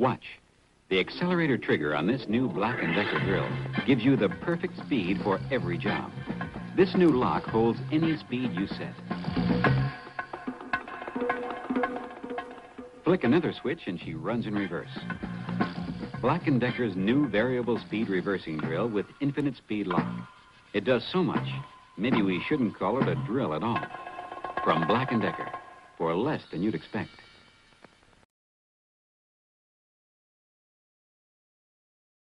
Watch. The accelerator trigger on this new Black & Decker drill gives you the perfect speed for every job. This new lock holds any speed you set. Flick another switch and she runs in reverse. Black & Decker's new variable speed reversing drill with infinite speed lock. It does so much, maybe we shouldn't call it a drill at all. From Black & Decker, for less than you'd expect.